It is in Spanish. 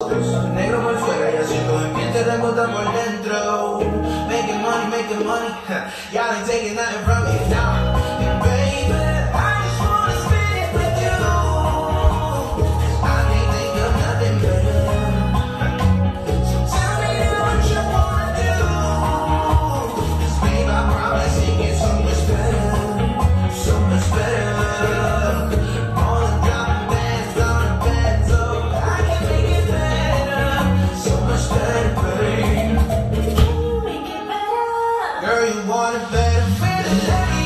Negro por fuera y todo el piel te rebota por dentro. Making money, making money. Y'all ain't taking nothing from me. want a better feeling.